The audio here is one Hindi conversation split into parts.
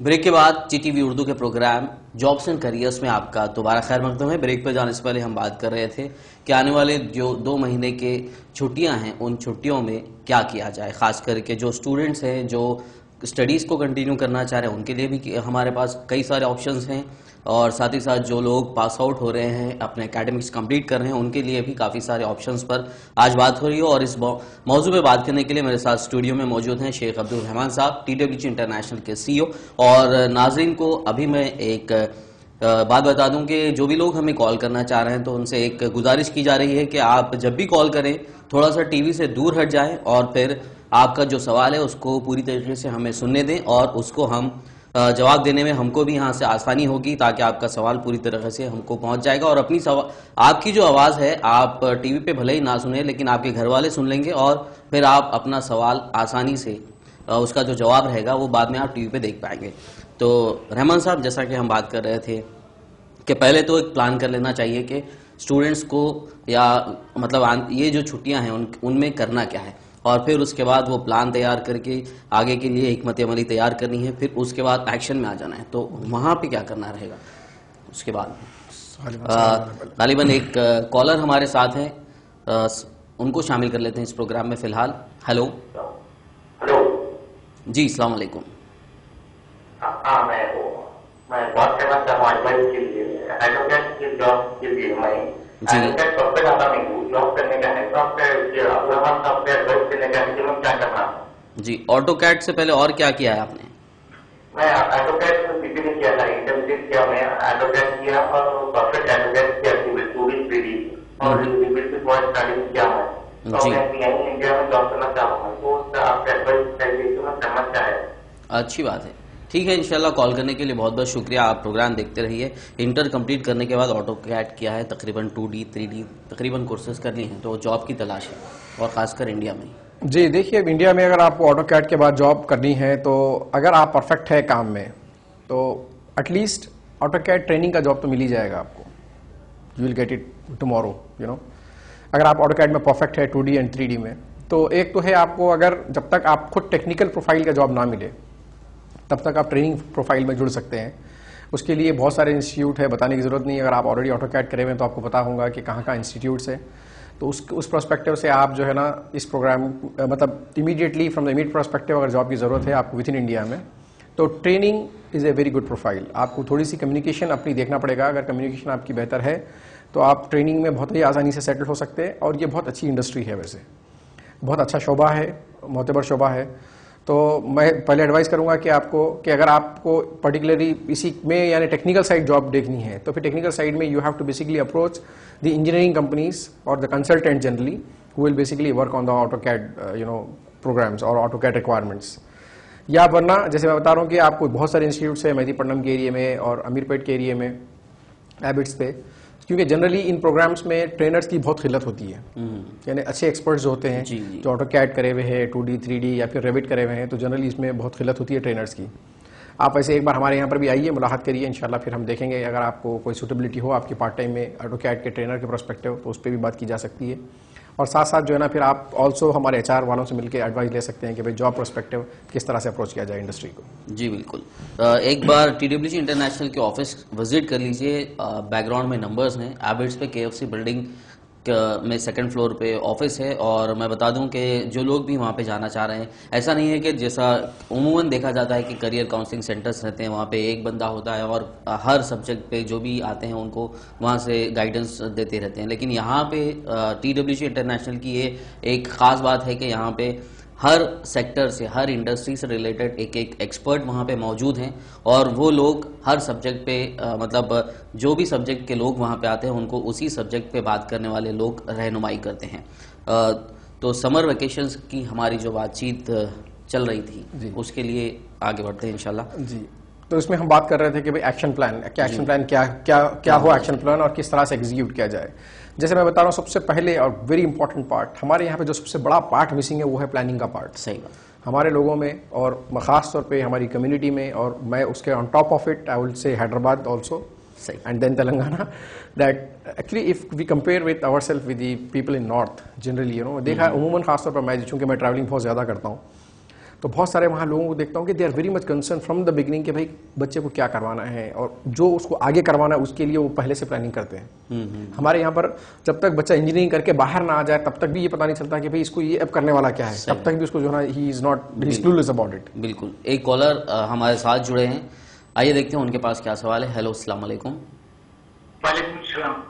ब्रेक के बाद जीटीवी उर्दू के प्रोग्राम जॉब्स एंड करियर्स में आपका दोबारा खैर मकदम है। ब्रेक पर जाने से पहले हम बात कर रहे थे कि आने वाले जो दो महीने के छुट्टियाँ हैं, उन छुट्टियों में क्या किया जाए, खास करके जो स्टूडेंट्स हैं, जो स्टडीज़ को कंटिन्यू करना चाह रहे हैं, उनके लिए भी हमारे पास कई सारे ऑप्शंस हैं और साथ ही साथ जो लोग पास आउट हो रहे हैं, अपने एकेडमिक्स कंप्लीट कर रहे हैं, उनके लिए भी काफ़ी सारे ऑप्शंस पर आज बात हो रही है। और इस मौजू पे बात करने के लिए मेरे साथ स्टूडियो में मौजूद हैं शेख अब्दुल रहमान साहब टी इंटरनेशनल के सीईओ और नाजरीन को अभी मैं एक बात बता दूँ कि जो भी लोग हमें कॉल करना चाह रहे हैं तो उनसे एक गुजारिश की जा रही है कि आप जब भी कॉल करें, थोड़ा सा टीवी से दूर हट जाएँ और फिर आपका जो सवाल है, उसको पूरी तरीके से हमें सुनने दें और उसको हम जवाब देने में हमको भी यहाँ से आसानी होगी ताकि आपका सवाल पूरी तरह से हमको पहुँच जाएगा। और अपनी सवाल आपकी जो आवाज़ है, आप टीवी पे भले ही ना सुने, लेकिन आपके घर वाले सुन लेंगे और फिर आप अपना सवाल आसानी से उसका जो जवाब रहेगा, वो बाद में आप टीवी पे देख पाएँगे। तो रहमान साहब, जैसा कि हम बात कर रहे थे कि पहले तो एक प्लान कर लेना चाहिए कि स्टूडेंट्स को या मतलब ये जो छुट्टियाँ हैं, उन, उनमें करना क्या है? और फिर उसके बाद वो प्लान तैयार करके आगे के लिए हमत अमली तैयार करनी है फिर उसके बाद एक्शन में आ जाना है। तो वहाँ पे क्या करना रहेगा? उसके बाद। गालिबन एक कॉलर हमारे साथ हैं। उनको शामिल कर लेते हैं इस प्रोग्राम में फ़िलहाल। हेलो हेलो जी सलाम वालेकुम। हाँ मैं मैं बात करना चाहूँ के लिए। एडवोकेट की जॉब के लिए मैं जी। सॉफ्टवेयर आता नहीं जॉब करने का है सॉफ्टवेयर सॉफ्टवेयर एडवाइस करने का है क्या करना जी ऑटो कैट से पहले और क्या किया है आपने? मैं ऑटोकैड में पीपी ने किया था इंटर्नशिप किया मैं ऑटोकैड किया और सॉफ्टवेयर एडवोकेट किया टू डी थ्री और रिपीट से बहुत स्टार्टिंग किया तो जी। इंडिया में जॉब करना चाहूँगा तो उसका आप एडवाइस चाहिए तो मैं चाहे अच्छी बात है। ठीक है, इंशाल्लाह कॉल करने के लिए बहुत बहुत शुक्रिया। आप प्रोग्राम देखते रहिए। इंटर कंप्लीट करने के बाद ऑटो कैट किया है, तकरीबन टू डी थ्री डी तकरीबन कोर्सेज कर लिए हैं तो जॉब की तलाश है, और ख़ासकर इंडिया में। जी, देखिए इंडिया में अगर आपको ऑटो कैट के बाद जॉब करनी है तो अगर आप परफेक्ट है काम में तो at least auto CAD training का जॉब तो मिल ही जाएगा आपको। You will get it tomorrow you know अगर आप ऑटो कैट में परफेक्ट है टू एंड थ्री में तो एक तो है आपको अगर जब तक आप खुद टेक्निकल प्रोफ़ाइल का जॉब ना मिले तब तक आप ट्रेनिंग प्रोफ़ाइल में जुड़ सकते हैं। उसके लिए बहुत सारे इंस्टीट्यूट है, बताने की ज़रूरत नहीं। अगर आप ऑलरेडी ऑटो कैट करे हुए हैं तो आपको पता होगा कि कहाँ कहाँ इंस्टीट्यूट्स है। तो उस उस प्रोस्पेक्टिव से आप जो है ना, इस प्रोग्राम मतलब immediately from the immediate prospective अगर जॉब की ज़रूरत है आपको विद इन इंडिया में तो training is a very good profile आपको थोड़ी सी कम्युनिकेशन अपनी देखना पड़ेगा। अगर कम्युनिकेशन आपकी बेहतर है तो आप ट्रेनिंग में बहुत ही आसानी से सेटल हो सकते हैं। और ये बहुत अच्छी इंडस्ट्री है वैसे। बहुत अच्छा शोबा है मोतबर शोबा है। तो मैं पहले एडवाइस करूँगा कि आपको, कि अगर आपको पर्टिकुलरली इसी में, यानी टेक्निकल साइड जॉब देखनी है तो फिर टेक्निकल साइड में you have to basically approach the engineering companies और the consultant generally who will basically work on the auto CAD you know programs और ऑटो कैड रिक्वायरमेंट्स या वरना, जैसे मैं बता रहा हूँ कि आपको बहुत सारे इंस्टीट्यूट्स है मेहदीपट्टनम के एरिए में और अमीरपेट के एरिए में एबिट्स पे। क्योंकि जनरली इन प्रोग्राम्स में ट्रेनर्स की बहुत खिलत होती है। यानी अच्छे एक्सपर्ट्स जो होते हैं जी, जी। जो ऑटो कैड करे हुए हैं टू डी थ्री डी या फिर रेविट करे हुए हैं तो जनरली इसमें बहुत खिलत होती है ट्रेनर्स की। आप ऐसे एक बार हमारे यहाँ पर भी आइए मुलाकात करिए इंशाल्लाह फिर हम देखेंगे। अगर आपको कोई सुटेबिलिटी हो आपके पार्ट टाइम में ऑटो कैड के ट्रेनर के प्रोस्पेक्टिव तो उस पर भी बात की जा सकती है। और साथ साथ जो है ना, फिर आप ऑल्सो हमारे एचआर वालों से मिलकर एडवाइस ले सकते हैं कि भाई जॉब प्रोस्पेक्टिव किस तरह से अप्रोच किया जाए इंडस्ट्री को। जी, बिल्कुल। एक बार टीडब्ल्यूसी इंटरनेशनल के ऑफ़िस विज़िट कर लीजिए। बैकग्राउंड में नंबर्स हैं। एबिट्स पे के बिल्डिंग में सेकंड फ्लोर पे ऑफ़िस है और मैं बता दूँ कि जो लोग भी वहाँ पे जाना चाह रहे हैं, ऐसा नहीं है कि जैसा उमूमन देखा जाता है कि करियर काउंसलिंग सेंटर्स रहते हैं, वहाँ पे एक बंदा होता है और हर सब्जेक्ट पे जो भी आते हैं उनको वहाँ से गाइडेंस देते रहते हैं। लेकिन यहाँ पे टी इंटरनेशनल की ये एक ख़ास बात है कि यहाँ पे हर सेक्टर से हर इंडस्ट्री से रिलेटेड एक एक एक्सपर्ट वहाँ पे मौजूद हैं और वो लोग हर सब्जेक्ट पे अ, मतलब जो भी सब्जेक्ट के लोग वहाँ पे आते हैं उनको उसी सब्जेक्ट पे बात करने वाले लोग रहनुमाई करते हैं। अ, तो समर वेकेशन की हमारी जो बातचीत चल रही थी उसके लिए आगे बढ़ते हैं इंशाल्लाह। जी। तो इसमें हम बात कर रहे थे कि भाई एक्शन प्लान क्या एक्शन प्लान क्या क्या क्या हो। एक्शन प्लान और किस तरह से एग्जीक्यूट किया जाए। जैसे मैं बता रहा हूँ सबसे पहले और वेरी इंपॉर्टेंट पार्ट हमारे यहाँ पे जो सबसे बड़ा पार्ट मिसिंग है वो है प्लानिंग का पार्ट सही बात। हमारे लोगों में और ख़ास तौर पे हमारी कम्युनिटी में और मैं उसके on top of it I will say Hyderabad also सही। And then Telangana. That actually, if we compare with ourselves with the people in North, generally, you know, देखा उमूमन खास तौर पर मैं चूँकि मैं ट्रैवलिंग बहुत ज़्यादा करता हूँ तो बहुत सारे वहाँ लोगों को देखता हूँ कि they are very much concern from the beginning कि भाई बच्चे को क्या करवाना है और जो उसको आगे करवाना है उसके लिए वो पहले से प्लानिंग करते हैं। हमारे यहाँ पर जब तक बच्चा इंजीनियरिंग करके बाहर ना आ जाए तब तक भी ये पता नहीं चलता कि भाई इसको ये अब करने वाला क्या है। तब तक भी उसको जो है ना he is not he about it बिल्कुल। एक कॉलर हमारे साथ जुड़े हैं। आइए देखते हैं उनके पास क्या सवाल है। हेलो अस्सलाम वालेकुम वालेकुम सलाम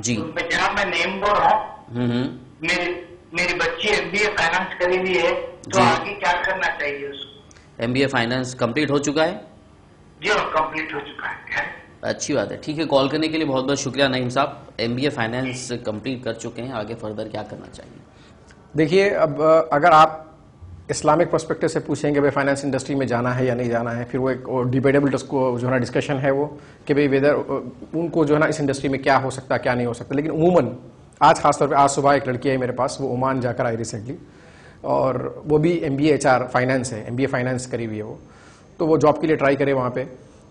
जी। मैं नेम बोल रहा हूँ। मेरी बच्ची एमबीए फाइनेंस करी हुई है तो आगे क्या करना चाहिए उसको? एमबीए फाइनेंस कंप्लीट हो चुका है? जी और कंप्लीट हो चुका है अच्छी बात है ठीक है कॉल करने के लिए बहुत बहुत शुक्रिया नईम साहब। एमबीए फाइनेंस कंप्लीट कर चुके हैं आगे फर्दर क्या करना चाहिए? देखिए अब अगर आप इस्लामिक पर्सपेक्टिव से पूछेंगे भाई फाइनेंस इंडस्ट्री में जाना है या नहीं जाना है फिर वो एक डिबेटेबल उसको जो है ना डिस्कशन है वो कि भाई वेदर उनको जो है ना इस इंडस्ट्री में क्या हो सकता है क्या नहीं हो सकता लेकिन उमूमन आज खासतौर पे आज सुबह एक लड़की आई मेरे पास वो ओमान जाकर आई रिसेंटली और वो भी M B H R finance है एम बी ए फाइनेंस करी हुई है वो। तो वो जॉब के लिए ट्राई करे वहाँ पे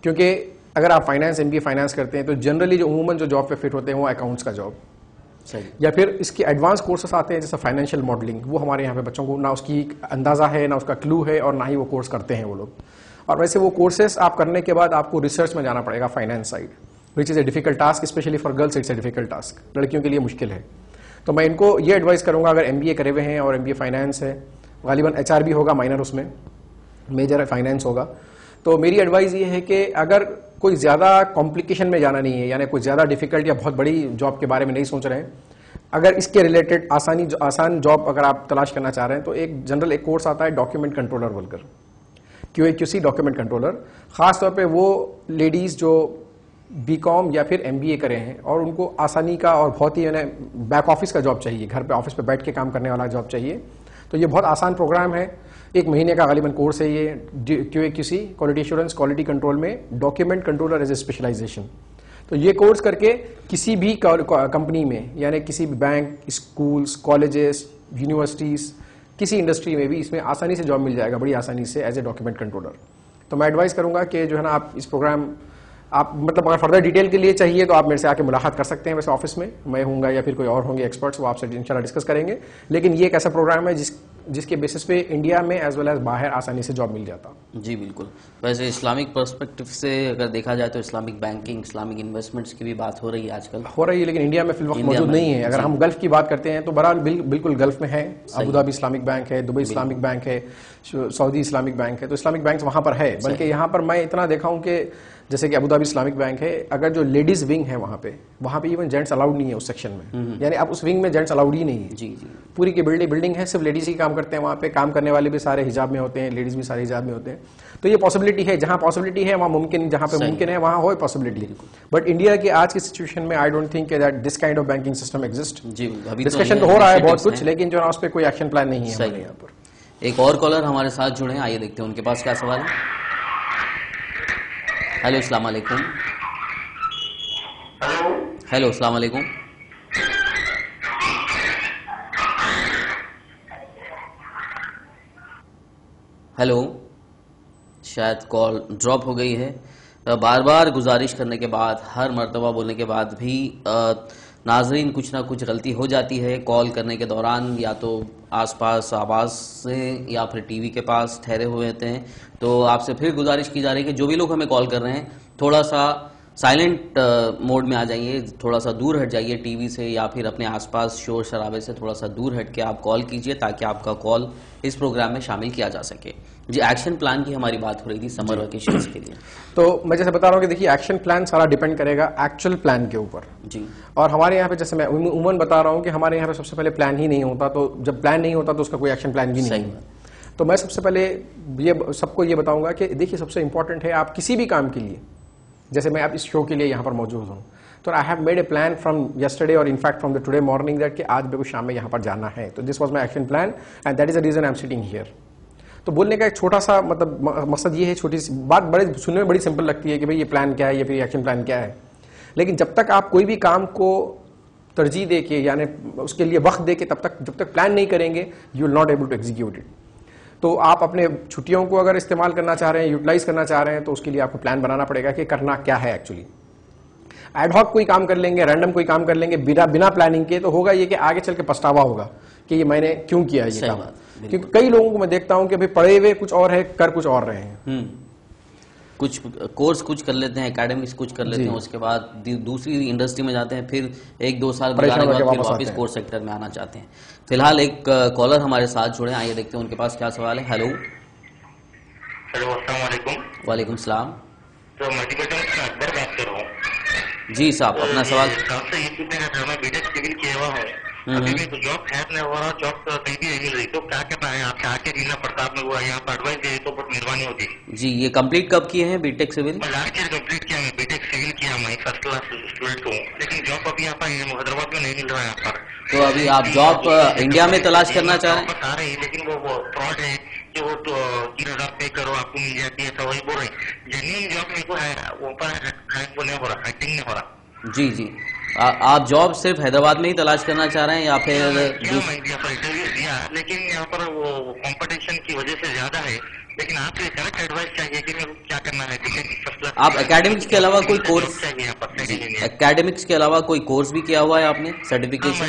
क्योंकि अगर आप finance M B A finance करते हैं तो जनरली जो उमूमन जो जॉब पे फिट होते हैं वो अकाउंट्स का जॉब सही। या फिर इसके एडवांस कोर्सेस आते हैं जैसे फाइनेंशियल मॉडलिंग वो हमारे यहाँ पे बच्चों को ना उसकी अंदाज़ा है ना उसका क्लू है और ना ही वो कोर्स करते हैं वो लोग। और वैसे वो कोर्सेस आप करने के बाद आपको रिसर्च में जाना पड़ेगा finance side which is a difficult task especially for girls it's a difficult task लड़कियों के लिए मुश्किल है। तो मैं इनको ये एडवाइस करूँगा, अगर एम करे हुए हैं और एमबीए फाइनेंस है गालिबन एच भी होगा माइनर उसमें मेजर फाइनेंस होगा। तो मेरी एडवाइस ये है कि अगर कोई ज़्यादा कॉम्प्लिकेशन में जाना नहीं है, यानी कोई ज़्यादा डिफ़िकल्ट या बहुत बड़ी जॉब के बारे में नहीं सोच रहे हैं, अगर इसके रिलेटेड आसानी, आसान जॉब अगर आप तलाश करना चाह रहे हैं तो एक जनरल एक कोर्स आता है डॉक्यूमेंट कंट्रोलर बोलकर। Q A Q C document controller खास तौर पे वो लेडीज़ जो बी कॉम या फिर एम बी ए करे हैं और उनको आसानी का और बहुत ही बैक ऑफ़िस का जॉब चाहिए। घर पे ऑफ़िस पे बैठ के काम करने वाला जॉब चाहिए। तो ये बहुत आसान प्रोग्राम है। एक महीने का गालिबन कोर्स है ये। Q A Q C quality assurance quality control में document controller as a specialization तो ये कोर्स करके किसी भी कंपनी में, यानी किसी भी बैंक स्कूल्स कॉलेजेस यूनिवर्सिटीज़ किसी इंडस्ट्री में भी इसमें आसानी से जॉब मिल जाएगा, बड़ी आसानी से एज ए डॉक्यूमेंट कंट्रोलर तो मैं एडवाइस करूँगा कि जो है ना आप इस प्रोग्राम आप मतलब अगर फर्दर डिटेल के लिए चाहिए तो आप मेरे से आके मुलाकात कर सकते हैं वैसे ऑफ़िस में। मैं हूँगा या फिर कोई और होंगे एक्सपर्ट्स वो आपसे इंशाल्लाह डिस्कस करेंगे। लेकिन ये एक ऐसा प्रोग्राम है जिस जिसके बेसिस पे इंडिया में एज वेल एज बाहर आसानी से जॉब मिल जाता। जी बिल्कुल। वैसे इस्लामिक पर्सपेक्टिव से अगर देखा जाए तो इस्लामिक बैंकिंग इस्लामिक इन्वेस्टमेंट्स की भी बात हो रही है आजकल। हो रही है लेकिन इंडिया में फिल वक्त मौजूद नहीं है। अगर हम गल्फ की बात करते हैं तो बहरहाल बिल, बिल्कुल गल्फ में है। अबू धाबी इस्लामिक बैंक है दुबई इस्लामिक बैंक है सऊदी इस्लामिक बैंक है। तो इस्लामिक बैंक वहाँ पर है बल्कि यहाँ पर मैं इतना देखा हूँ कि जैसे कि अबू धाबी इस्लामिक बैंक है अगर जो लेडीज़ विंग है वहाँ पे वहाँ पे इवन जेंट्स अलाउड नहीं है उस सेक्शन में। यानी अब उस विंग में जेंट्स अलाउड ही नहीं है। जी जी। पूरी की बिल्डिंग बिल्डिंग है सिर्फ़ लेडीज़ ही काम करते हैं वहाँ पे काम करने वाले भी सारे हिजाब में होते हैं लेडीज़ भी सारे हिजाब में होते हैं। तो ये पॉसिबिलिटी है जहाँ पॉसिबिलिटी है वहाँ मुमकिन जहाँ पे मुमकिन है वहाँ हो पॉसिबिलिटी बट इंडिया की आज की सिचुएशन में I don't think that this kind of banking system exist जी अभी डिस्कशन तो हो रहा है बहुत कुछ लेकिन जो है उस पर कोई एक्शन प्लान नहीं है यहाँ पर। एक और कॉलर हमारे साथ जुड़े हैं आइए देखते हैं उनके पास क्या सवाल है। हेलो अस्सलाम वालेकुम हेलो अस्सलाम वालेकुम हेलो शायद कॉल ड्रॉप हो गई है। बार बार गुजारिश करने के बाद हर मरतबा बोलने के बाद भी अ, नाजरीन, कुछ ना कुछ गलती हो जाती है कॉल करने के दौरान, या तो आसपास आवाज़ से, या फिर टीवी के पास ठहरे हुए होते हैं। तो आपसे फिर गुजारिश की जा रही है कि जो भी लोग हमें कॉल कर रहे हैं, थोड़ा सा साइलेंट मोड में आ जाइए थोड़ा सा दूर हट जाइए टीवी से या फिर अपने आसपास शोर शराबे से थोड़ा सा दूर हट के आप कॉल कीजिए ताकि आपका कॉल इस प्रोग्राम में शामिल किया जा सके। जी एक्शन प्लान की हमारी बात हो रही थी समर वेकेशन के लिए। तो मैं जैसे बता रहा हूँ कि देखिए एक्शन प्लान सारा डिपेंड करेगा एक्चुअल प्लान के ऊपर। जी। और हमारे यहाँ पे जैसे मैं उम- उमूमन बता रहा हूँ कि हमारे यहाँ पे सबसे पहले प्लान ही नहीं होता तो जब प्लान नहीं होता तो उसका कोई एक्शन प्लान भी नहीं सही है तो मैं सबसे पहले ये सबको ये बताऊँगा कि देखिए सबसे इंपॉर्टेंट है आप किसी भी काम के लिए जैसे मैं अब इस शो के लिए यहाँ पर मौजूद हूँ। तो I have made a plan from yesterday और in fact from the today morning that कि आज मेरे को शाम में यहाँ पर जाना है। तो this was my action plan and that is the reason I am sitting here तो बोलने का एक छोटा सा मतलब मकसद ये है, छोटी सी बात बड़े, सुनने में बड़ी सिंपल लगती है कि भाई ये प्लान क्या है, या फिर एक्शन प्लान क्या है। लेकिन जब तक आप कोई भी काम को तरजीह दे के, यानी उसके लिए वक्त दे के तब तक, जब तक प्लान नहीं करेंगे you will not able to execute it तो आप अपने छुट्टियों को अगर इस्तेमाल करना चाह रहे हैं यूटिलाइज करना चाह रहे हैं तो उसके लिए आपको प्लान बनाना पड़ेगा कि करना क्या है एक्चुअली एडहॉक कोई काम कर लेंगे रैंडम कोई काम कर लेंगे बिना बिना प्लानिंग के तो होगा ये कि आगे चल के पछतावा होगा कि ये मैंने क्यों किया ये काम। क्योंकि कई लोगों को मैं देखता हूँ कि अभी पढ़े हुए कुछ और है कर कुछ और रहे हैं। हम्म। कुछ कोर्स कुछ कर लेते हैं एकेडमिक्स कुछ कर लेते हैं उसके बाद दूसरी इंडस्ट्री में जाते हैं फिर एक दो साल गुजारने के बाद फिर वापस कोर्स सेक्टर में आना चाहते हैं। फ़िलहाल एक कॉलर हमारे साथ जुड़े हैं आइए देखते हैं उनके पास क्या सवाल है। हेलो हेलो अस्सलाम वालेकुम वालेकुम सलाम। तो अकबर बात कर रहा हूँ। जी साहब अपना सवाल का था मैं बीटेक सिविल किया हुआ हूँ। अभी भी तो जॉब है नहीं हो रहा जॉब तो कहीं भी नहीं। मिल रही तो क्या करना है? आपसे आके जिला प्रताप में हुआ यहाँ पर एडवाइस दे तो बहुत मेहरबानी होती जी ये कंप्लीट कब किए हैं? B Tech civil last year complete किया मैं बीटेक सिविल किया मैं फ़र्स्ट क्लास स्टूडेंट हूँ लेकिन जॉब अभी यहाँ पर हैदराबाद में नहीं मिल रहा है यहाँ पर। तो अभी आप जॉब इंडिया में तलाश करना चाह रहे हैं? आ रहे हैं लेकिन वो फ्रॉड है कि वो तो तीन हज़ार पे करो आपको मिल जाती है तो वही बोल रहे हैं। जेन्यून जॉब मेरे को है वो पर वो नहीं हो रहा हाइटिंग नहीं हो रहा। जी जी। आ, आप जॉब सिर्फ़ हैदराबाद में ही तलाश करना चाह रहे हैं या फिर पर इंटरव्यू दिया लेकिन यहाँ पर वो कंपटीशन की वजह से ज़्यादा है। लेकिन आपसे करेक्ट एडवाइस चाहिए कि मैं क्या करना है? आप academics के अलावा कोई course- चाहिए। एकेडमिक्स के अलावा कोई कोर्स भी किया हुआ है आपने? हाँ, सर्टिफिकेशन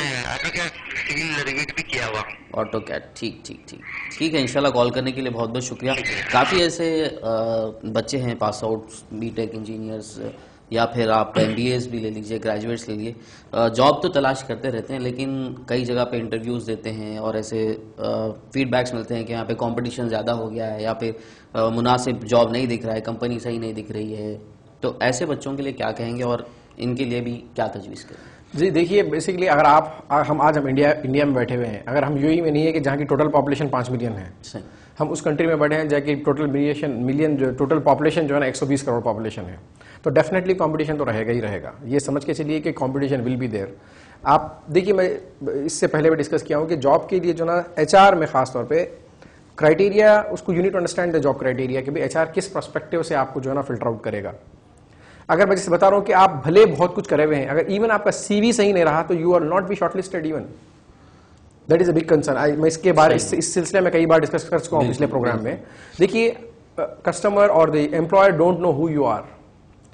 रिविट भी किया हुआ। ऑटो कैट ठीक ठीक ठीक। ठीक है इंशाल्लाह कॉल करने के लिए बहुत बहुत शुक्रिया काफ़ी ऐसे बच्चे हैं पास आउट बीटेक इंजीनियर्स या फिर आप एम भी ले लीजिए ग्रेजुएट्स ले लीजिए जॉब तो तलाश करते रहते हैं, लेकिन कई जगह पे इंटरव्यूज़ देते हैं और ऐसे फीडबैक्स मिलते हैं कि यहाँ पे कंपटीशन ज़्यादा हो गया है, या फिर मुनासिब जॉब नहीं दिख रहा है कंपनी सही नहीं दिख रही है। तो ऐसे बच्चों के लिए क्या कहेंगे और इनके लिए भी क्या तजवीज़ करें? जी देखिए बेसिकली अगर आप हम आज हम इंडिया इंडिया में बैठे हुए हैं अगर हम यूएई में नहीं है कि जहाँ की टोटल पॉपुलेशन पाँच मिलियन है हम उस कंट्री में बैठे हैं जहाँ की टोटल मिलियन मिलियन जो टोटल पॉपुलेशन जो है ना 120 करोड़ पॉपुलेशन है। तो डेफिनेटली कंपटीशन तो रहेगा ही रहेगा। ये समझ के चलिए कि कंपटीशन विल बी देयर आप देखिए मैं इससे पहले भी डिस्कस किया हूँ कि जॉब के लिए जो ना एचआर में खास तौर पे क्राइटेरिया उसको unit understand the job criteria कि भाई एच किस परस्पेक्टिव से आपको जो है ना फ़िल्टर आउट करेगा। अगर मैं जैसे बता रहा हूँ कि आप भले बहुत कुछ करे हुए हैं अगर इवन आपका सीवी सही नहीं रहा तो you are not be shortlisted even that is a big concern मैं इसके बारे इस, इस सिलसिले में कई बार डिस्कस कर चुका हूँ पिछले प्रोग्राम में। देखिए कस्टमर और the employer don't know who you are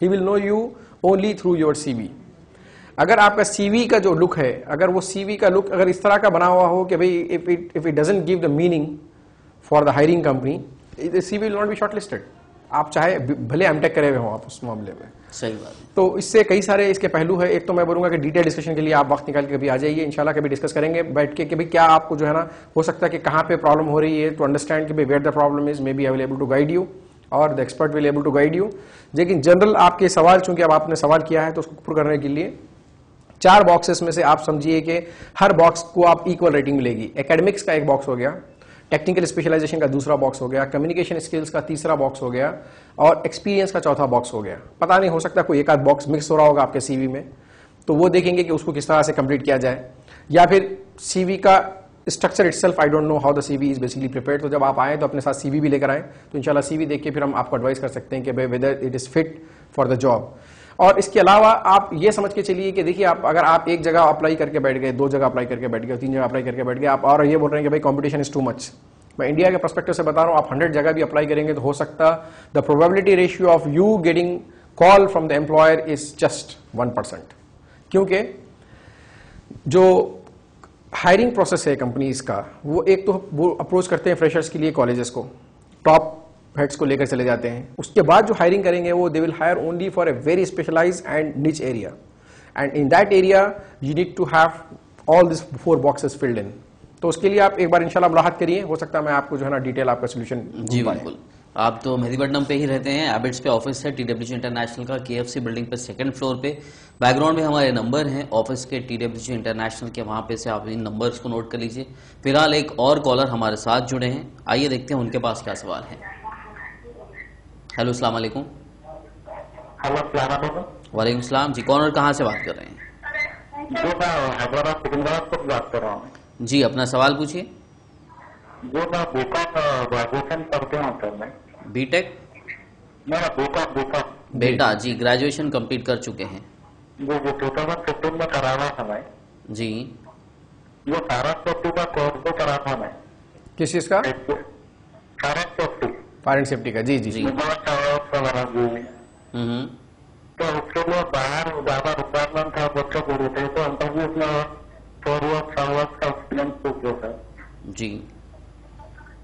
he will know you only through your CV अगर आपका सीवी का जो लुक है अगर वो सीवी का लुक अगर इस तरह का बना हुआ हो कि भाई if it if it doesn't give the meaning for the hiring company CV will not be shortlisted आप चाहे भले एमटेक करे हुए हो आप उस मामले में। सही बात तो इससे कई सारे इसके पहलू है। एक तो मैं बोलूँगा कि डिटेल डिस्कशन के लिए आप वक्त निकाल के कभी आ जाइए। इंशाल्लाह कभी डिस्कस करेंगे। बैठ के कि भाई क्या आपको जो है ना हो सकता है कि कहाँ पे प्रॉब्लम हो रही है टू अंडरस्टैंड कि भाई where the problem is may be available to guide you और the expert will able to guide you लेकिन जनरल आपके सवाल चूँकि अब आपने सवाल किया है तो उसको पूरा करने के लिए चार बॉक्सेस में से आप समझिए कि हर बॉक्स को आप इक्वल रेटिंग मिलेगी। एकेडमिक्स का एक बॉक्स हो गया। टेक्निकल स्पेशलाइजेशन का दूसरा बॉक्स हो गया कम्युनिकेशन स्किल्स का तीसरा बॉक्स हो गया, और एक्सपीरियंस का चौथा बॉक्स हो गया। पता नहीं, हो सकता कोई एक आध बॉक्स मिक्स हो रहा होगा आपके सीवी में तो वो देखेंगे कि उसको किस तरह से कंप्लीट किया जाए। या फिर सीवी का structure itself I don't know how the CV is basically prepare तो जब आप आए तो अपने साथ सीवी भी लेकर आए तो इंशाल्लाह सीवी देख के फिर हम आपको एडवाइस कर सकते हैं कि भाई whether it is fit for the job और इसके अलावा आप ये समझ के चलिए कि देखिए आप, अगर आप एक जगह अप्लाई करके बैठ गए, दो जगह अप्लाई करके बैठ गए, तीन जगह अप्लाई करके बैठ गए, आप और ये बोल रहे हैं कि भाई कॉम्पिटिशन इज़ टू मच मैं इंडिया के परस्पेक्टिव से बता रहा हूँ, आप हंड्रेड जगह भी अप्लाई करेंगे तो हो सकता the probability ratio of you getting call from the employer is just one percent क्योंकि जो हायरिंग प्रोसेस है कंपनीज़ का, वो एक तो अप्रोच करते हैं फ्रेशर्स के लिए कॉलेजेस को। टॉप हेड्स को लेकर चले जाते हैं। उसके बाद जो हायरिंग करेंगे वो they will hire only for a very specialize and niche area and in that area you need to have all this four boxes filled in तो उसके लिए आप एक बार इंशाल्लाह मुलाकात करिए। हो सकता है मैं आपको जो है ना डिटेल आपका सोल्यूशन जी बिल्कुल। आप तो मेहदीपट्टनम पे ही रहते हैं। एबिट्स पे ऑफ़िस है टीडब्ल्यूजी इंटरनेशनल का केएफसी बिल्डिंग पे सेकंड फ्लोर पे। बैकग्राउंड में हमारे नंबर हैं ऑफ़िस के टीडब्ल्यूजी इंटरनेशनल के वहाँ पे से आप इन नंबर्स को नोट कर लीजिए। फ़िलहाल एक और कॉलर हमारे साथ जुड़े हैं। आइए देखते हैं उनके पास क्या सवाल है। हेलो अस्सलाम वालेकुम। हेलो सलाम वालेकुम। सलाम जी कौन और कहाँ से बात कर रहे हैं? जो मैं हैदराबाद सिकंदराबाद से बात कर रहा हूँ। जी अपना सवाल पूछिए। जो मैं बीकॉम ग्रेजुएशन करते हूँ सर मैं। बीटेक मेरा बीकॉम बीकॉम बेटा जी ग्रेजुएशन कंप्लीट कर चुके हैं। जो जो टू थाउज़ेंड फिफ्टीन में करा हुआ था मैं। जी। जो सारा सेफ्टी का कोर्स भी करा था मैं। किस चीज़ का? सारा सेफ्टी फायर एंड सेफ्टी का। जी जी। जी। जी हम्म। तो उसके लिए बाहर ज़्यादा रिक्वायरमेंट था बच्चों को लिए तो इंटरव्यू में फोर वर्क फाइव वर्क का एक्सपीरियंस पूछे सर जी।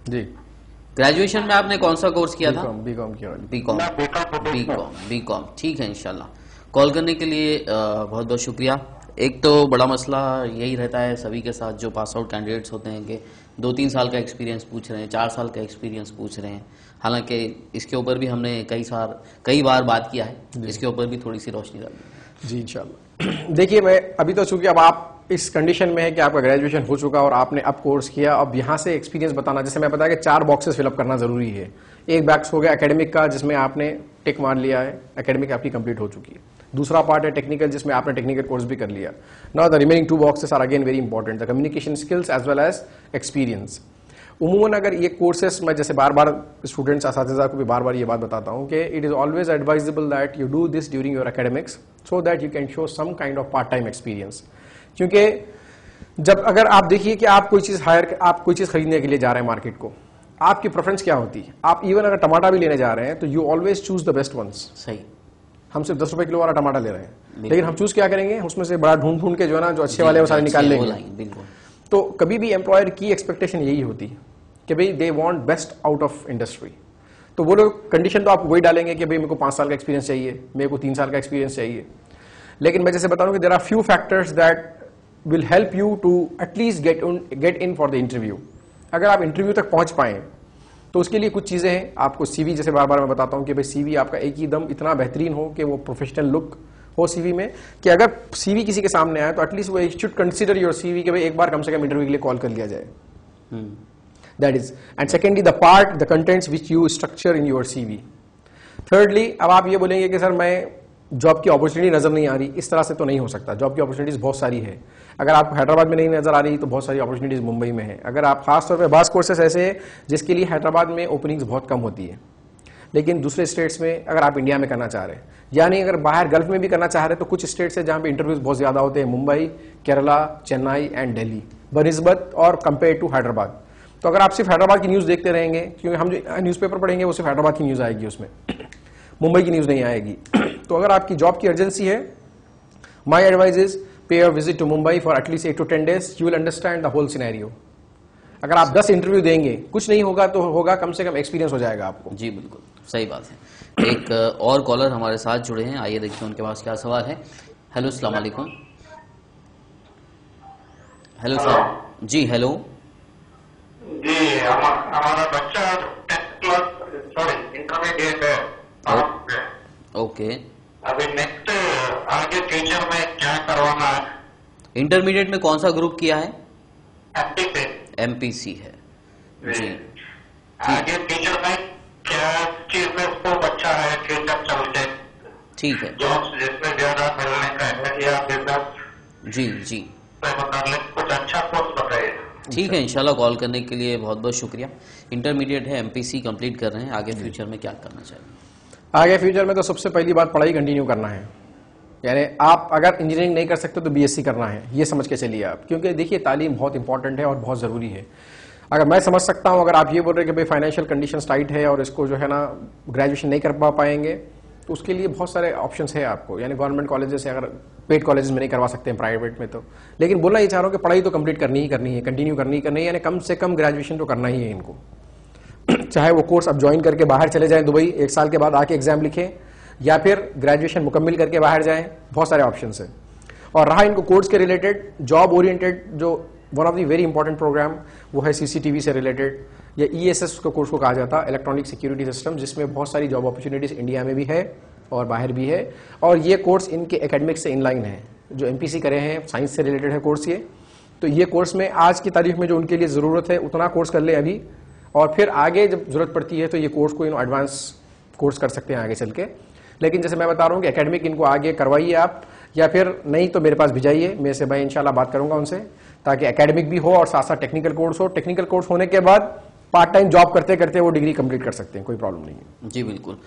जी। ग्रेजुएशन में आपने कौन सा कोर्स किया था? बीकॉम बीकॉम किया B Com B Com B Com B Com ठीक है इंशाल्लाह। कॉल करने के लिए बहुत बहुत शुक्रिया। एक तो बड़ा मसला यही रहता है सभी के साथ जो पास आउट कैंडिडेट्स होते हैं कि दो तीन साल का एक्सपीरियंस पूछ रहे हैं चार साल का एक्सपीरियंस पूछ रहे हैं। हालाँकि इसके ऊपर भी हमने कई सार कई बार बात किया है। इसके ऊपर भी थोड़ी सी रोशनी डाली जी इंशाल्लाह। देखिए मैं अभी तो चूँकि अब आप इस कंडीशन में है कि आपका ग्रेजुएशन हो चुका और आपने अब कोर्स किया अब यहाँ से एक्सपीरियंस बताना। जैसे मैं बताया कि चार बॉक्सेस फिलअप करना ज़रूरी है। एक बैक्स हो गया एकेडमिक का जिसमें आपने टिक मार लिया है। एकेडमिक आपकी कंप्लीट हो चुकी है। दूसरा पार्ट है टेक्निकल जिसमें आपने टेक्निकल कोर्स भी कर लिया। Now the remaining two boxes are again very important the communication skills as well as experience उमूमन अगर ये कोर्सेस मैं जैसे बार बार स्टूडेंट्स इस को भी बार बार ये बात बताता हूँ कि it is always advisable that you do this during your academics so that you can show some kind of part time experience क्योंकि जब अगर आप देखिए कि आप कोई चीज़ हायर आप कोई चीज़ खरीदने के लिए जा रहे हैं मार्केट को आपकी प्रेफरेंस क्या होती? है आप इवन अगर टमाटा भी लेने जा रहे हैं तो you always choose the best ones सही। हम सिर्फ़ दस रुपए किलो वाला टमाटा ले रहे हैं। लेकिन हम चूज़ क्या करेंगे? उसमें से बड़ा ढूंढ ढूंढ के जो है ना जो अच्छे वाले वो सारे निकाल लेंगे। तो कभी भी एम्प्लॉयर की एक्सपेक्टेशन यही होती। है कि भाई they want best out of industry तो वो लोग कंडीशन तो आप वही डालेंगे कि भाई मेरे को पाँच साल का एक्सपीरियंस चाहिए मेरे को तीन साल का एक्सपीरियंस चाहिए। लेकिन मैं जैसे बता रहा हूँ कि there are few factors that will help you to at least get get in for the interview अगर आप इंटरव्यू तक पहुँच पाए तो उसके लिए कुछ चीज़ें हैं। आपको सीवी जैसे बार बार मैं बताता हूँ कि भाई सीवी आपका एक ही दम इतना बेहतरीन हो कि वो प्रोफेशनल लुक हो सीवी में कि अगर सीवी किसी के सामने आए तो एटलीस्ट वो शुड कंसिडर योर सीवी कि भाई एक बार कम से कम इंटरव्यू के लिए कॉल कर लिया जाए। हम्म, that is. And secondly, the part, the contents which you structure in your cv thirdly, अब आप ये बोलेंगे कि सर मैं जॉब की अपॉर्चुनिटी नज़र नहीं आ रही। इस तरह से तो नहीं हो सकता। जॉब की अपॉर्चुनिटीज़ बहुत सारी है। अगर आपको हैदराबाद में नहीं नज़र आ रही तो बहुत सारी अपॉर्चुनिटीज़ मुंबई में है। अगर आप खास तौर पे बास कोर्सेस ऐसे हैं, जिसके लिए हैदराबाद में ओपनिंग्स बहुत कम होती है। लेकिन दूसरे स्टेट्स में अगर आप इंडिया में करना चाह रहे हैं, यानी अगर बाहर गल्फ में भी करना चाह रहे तो कुछ स्टेट्स है जहाँ पे इंटरव्यूज़ बहुत ज़्यादा होते हैं। मुंबई, केरला, चेन्नई एंड दिल्ली बनस्बत और कंपेयर टू हैदराबाद। तो अगर आप सिर्फ़ हैदराबाद की न्यूज़ देखते रहेंगे, क्योंकि हम जो न्यूज़पेपर पढ़ेंगे, वो सिर्फ़ हैदराबाद की न्यूज़ आएगी उसमें। मुंबई की न्यूज़ नहीं आएगी। तो अगर आपकी जॉब की अर्जेंसी है my advise is pay a visit to Mumbai for at least eight to ten days you will understand the whole scenario अगर आप 10 इंटरव्यू देंगे, कुछ नहीं होगा तो होगा, कम से कम एक्सपीरियंस हो जाएगा आपको। जी, बिल्कुल। सही बात है। एक और कॉलर हमारे साथ जुड़े हैं। आइए देखिए उनके पास क्या सवाल है। हेलो अस्सलाम वालेकुम। हेलो सर जी हेलो जी हमारा बच्चा टेंथ क्लास सॉरी इंटरमीडिएट है। ओके। अभी नेक्स्ट आगे फ्यूचर में क्या करवाना है? इंटरमीडिएट में कौन सा ग्रुप किया है? एमपीसी है। जी। आगे फ्यूचर में क्या चीज़ में स्कोप अच्छा है फ्यूचर चलते। ठीक है। जॉब्स जिसमें ज़्यादा मिलने का है या बिज़नेस जी जी। पे मतलब कुछ अच्छा कोर्स बताइए। ठीक है इंशाल्लाह कॉल करने के लिए बहुत बहुत शुक्रिया। इंटरमीडिएट है एमपीसी कंप्लीट कर रहे हैं। आगे फ्यूचर में क्या करना चाहिए? आगे फ्यूचर में तो सबसे पहली बात पढ़ाई कंटिन्यू करना है। यानी आप अगर इंजीनियरिंग नहीं कर सकते तो बीएससी करना है। ये समझ के चलिए आप। क्योंकि देखिए तालीम बहुत इंपॉर्टेंट है और बहुत ज़रूरी है। अगर मैं समझ सकता हूँ अगर आप ये बोल रहे हैं कि भाई फाइनेंशियल कंडीशन टाइट है और इसको जो है ना ग्रेजुएशन नहीं कर पा पाएँगे तो उसके लिए बहुत सारे ऑप्शन है आपको। यानी गवर्नमेंट कॉलेजेस अगर पेड कॉलेजेस में नहीं करवा सकते हैं प्राइवेट में तो। लेकिन बोलना ये चाह रहा हूँ कि पढ़ाई तो कंप्लीट करनी ही करनी है कंटिन्यू करनी ही करनी है, यानी कम से कम ग्रेजुएशन तो करना ही है इनको। चाहे वो कोर्स अब ज्वाइन करके बाहर चले जाएँ दुबई, एक साल के बाद आके एग्ज़ाम लिखें, या फिर ग्रेजुएशन मुकम्मल करके बाहर जाएँ, बहुत सारे ऑप्शन है। और रहा इनको कोर्स के रिलेटेड जॉब ओरिएंटेड जो one of the very important program वो है सीसीटीवी से रिलेटेड या ईएसएस का कोर्स को कहा जाता है इलेक्ट्रॉनिक सिक्योरिटी सिस्टम जिसमें बहुत सारी जॉब अपॉर्चुनिटीज़ इंडिया में भी है और बाहर भी है। और ये कोर्स इनके एकेडमिक से इनलाइन है। जो एमपीसी करे हैं साइंस से रिलेटेड है कोर्स ये। तो ये कोर्स में आज की तारीख में जो उनके लिए ज़रूरत है, उतना कोर्स कर ले अभी। और फिर आगे जब ज़रूरत पड़ती है तो ये कोर्स को इन एडवांस कोर्स कर सकते हैं आगे चल के। लेकिन जैसे मैं बता रहा हूँ कि एकेडमिक इनको आगे करवाइए आप, या फिर नहीं तो मेरे पास भिजाइए। मेरे से मैं इंशाल्लाह बात करूँगा उनसे, ताकि एकेडमिक भी हो और साथ साथ टेक्निकल कोर्स हो। टेक्निकल कोर्स होने के बाद पार्ट टाइम जॉब करते करते वो डिग्री कंप्लीट कर सकते हैं, कोई प्रॉब्लम नहीं है। जी, बिल्कुल।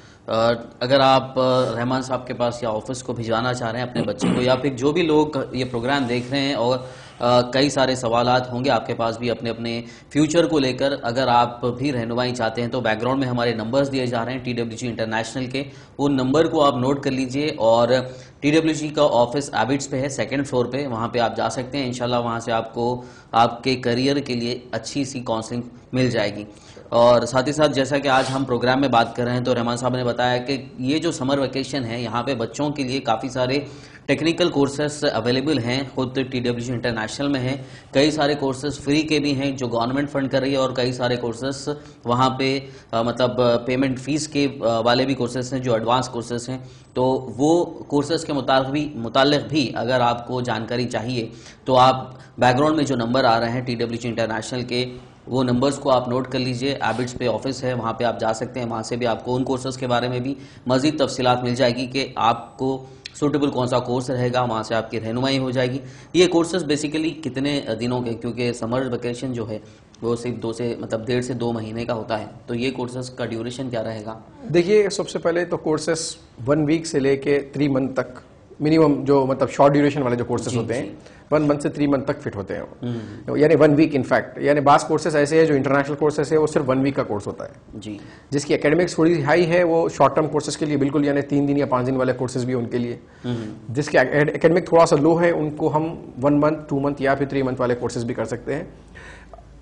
अगर आप रहमान साहब के पास या ऑफ़िस को भिजवाना चाह रहे हैं अपने बच्चों को, या फिर जो भी लोग ये प्रोग्राम देख रहे हैं और कई सारे सवाल होंगे। आपके पास भी अपने अपने फ्यूचर को लेकर। अगर आप भी रहनुमाई चाहते हैं तो बैकग्राउंड में हमारे नंबर्स दिए जा रहे हैं टी इंटरनेशनल के। उन नंबर को आप नोट कर लीजिए और टी का ऑफ़िस एबिट्स पे है सेकेंड फ्लोर पे। वहाँ पे आप जा सकते हैं। इनशाला वहाँ से आपको आपके करियर के लिए अच्छी सी काउंसलिंग मिल जाएगी। और साथ ही साथ जैसा कि आज हम प्रोग्राम में बात कर रहे हैं तो रहमान साहब ने बताया कि ये जो समर वेकेशन है, यहाँ पे बच्चों के लिए काफ़ी सारे टेक्निकल कोर्सेस अवेलेबल हैं खुद टी डब्ल्यू इंटरनेशनल में है। कई सारे कोर्सेज फ्री के भी हैं जो गवर्नमेंट फंड कर रही है और कई सारे कोर्सेस वहाँ पे आ, मतलब पेमेंट फ़ीस के वाले भी कोर्सेस हैं जो एडवांस कोर्सेस हैं। तो वो कोर्सेज के मुताबिक भी मुतालिक भी अगर आपको जानकारी चाहिए तो आप बैकग्राउंड में जो नंबर आ रहे हैं टी डब्ल्यू इंटरनेशनल के वो नंबर्स को आप नोट कर लीजिए। एबिट्स पे ऑफ़िस है वहाँ पे आप जा सकते हैं। वहाँ से भी आपको उन कोर्सेज के बारे में भी मजीद तफसीत मिल जाएगी कि आपको सूटेबल कौन सा कोर्स रहेगा, वहाँ से आपकी रहनुमाई हो जाएगी। ये कोर्सेज बेसिकली कितने दिनों के, क्योंकि समर वेकेशन जो है, वो सिर्फ़ दो से मतलब डेढ़ से दो महीने का होता है। तो ये कोर्सेज का ड्यूरेशन क्या रहेगा? देखिए, सबसे पहले तो कोर्सेस वन वीक से लेके थ्री मंथ तक मिनिमम जो मतलब शॉर्ट ड्यूरेशन वाले जो कोर्सेज होते हैं वन मंथ से थ्री मंथ तक फिट होते हैं। हम्म। यानी वन वीक इनफैक्ट यानी बास कोर्सेज ऐसे हैं जो इंटरनेशनल कोर्सेज है वो सिर्फ़ वन वीक का कोर्स होता है। जी। जिसकी एकेडमिक्स थोड़ी हाई है वो शॉर्ट टर्म कोर्सेज के लिए बिल्कुल यानी तीन दिन या पाँच दिन वाले कोर्सेज भी उनके लिए। हम्म। जिसके एकेडमिक थोड़ा सा लो है उनको हम वन मंथ टू मंथ या फिर थ्री मंथ वाले कोर्सेज भी कर सकते हैं।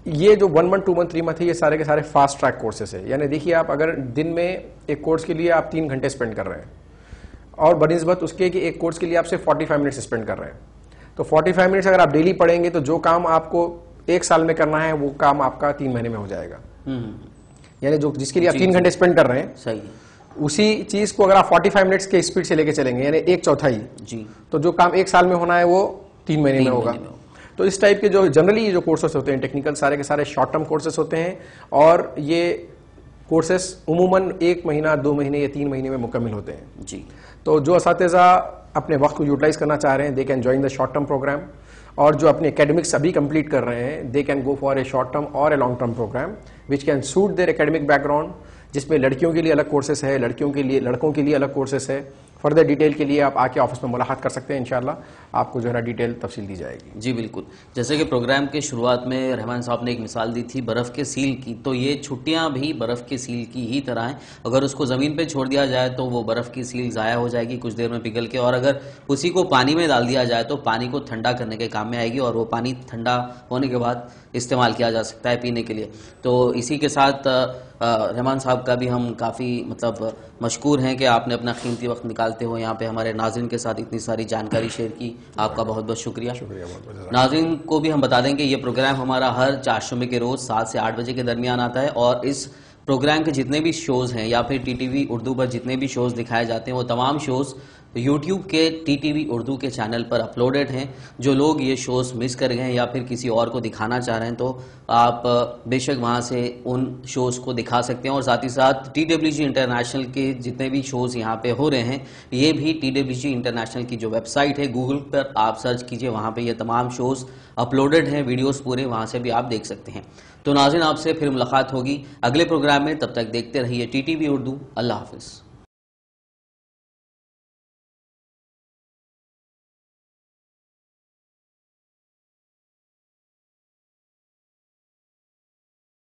ये जो one month two month three month है ये सारे के सारे फास्ट ट्रैक कोर्सेज है। यानी देखिए आप अगर दिन में एक कोर्स के लिए आप तीन घंटे स्पेंड कर रहे हैं और बनस्बत उसके कि एक कोर्स के लिए आपसे सिर्फ़ 45 मिनट्स स्पेंड कर रहे हैं। तो 45 मिनट्स अगर आप डेली पढ़ेंगे तो जो काम आपको एक साल में करना है वो काम आपका तीन महीने में हो जाएगा। हम्म। यानी जो जिसके लिए आप तीन घंटे स्पेंड कर रहे हैं सही। उसी चीज़ को अगर आप 45 मिनट्स के स्पीड से लेके चलेंगे यानी एक चौथाई जी। तो जो काम एक साल में होना है वो तीन महीने में होगा। तो इस टाइप के जो जनरली जो कोर्सेस होते हैं टेक्निकल सारे के सारे शॉर्ट टर्म कोर्सेस होते हैं और ये कोर्सेस उमूमन एक महीना दो महीने या तीन महीने में मुकम्मल होते हैं। जी। तो जो इस अपने वक्त को यूटिलाइज करना चाह रहे हैं they can join the short term program और जो अपने एकेडमिक्स अभी कंप्लीट कर रहे हैं they can go for a short term और a long term program which can suit their academic background जिसमें लड़कियों के लिए अलग कोर्सेस है, लड़कियों के लिए, लड़कों के लिए अलग कोर्सेस है। फर्दर डिटेल के लिए आप आके ऑफ़िस में मुलाकात कर सकते हैं, इंशाल्लाह। आपको जो है ना डिटेल तफसील दी जाएगी। जी, बिल्कुल। जैसे कि प्रोग्राम के शुरुआत में रहमान साहब ने एक मिसाल दी थी, बर्फ़ के सील की। तो ये छुट्टियाँ भी बर्फ़ के सील की ही तरह हैं। अगर उसको ज़मीन पे छोड़ दिया जाए तो वो बर्फ़ की सील ज़ाया हो जाएगी कुछ देर में पिघल के, और अगर उसी को पानी में डाल दिया जाए तो पानी को ठंडा करने के काम में आएगी, और वो पानी ठंडा होने के बाद इस्तेमाल किया जा सकता है पीने के लिए। तो इसी के साथ रहमान साहब का भी हम काफ़ी मतलब मशहूर हैं कि आपने अपना कीमती वक्त निकालते हो यहाँ पे हमारे नाजिन के साथ इतनी सारी जानकारी शेयर की। आपका बहुत बहुत शुक्रिया। शुक्रिया नाजिन को भी हम बता दें कि ये प्रोग्राम हमारा हर चार शुमे के रोज़ सात से आठ बजे के दरमियान आता है और इस प्रोग्राम के जितने भी शोज़ हैं या फिर टी टी वी उर्दू पर जितने भी शोज़ दिखाए जाते हैं वो तमाम शोज़ यूट्यूब के टीटीवी उर्दू के चैनल पर अपलोडेड हैं, जो लोग ये शोज़ मिस कर गए हैं या फिर किसी और को दिखाना चाह रहे हैं तो आप बेशक वहाँ से उन शोज़ को दिखा सकते हैं। और साथ ही साथ टी डब्ल्यू जी इंटरनेशनल के जितने भी शोज़ यहाँ पे हो रहे हैं, ये भी टी डब्ल्यू जी इंटरनेशनल की जो वेबसाइट है गूगल पर आप सर्च कीजिए, वहाँ पर ये तमाम शोज़ अपलोडेड हैं वीडियोज़ पूरे वहाँ से भी आप देख सकते हैं। तो नाजिन, आपसे फिर मुलाकात होगी अगले प्रोग्राम में, तब तक देखते रहिए टी टी वी उर्दू। अल्लाह हाफिज़।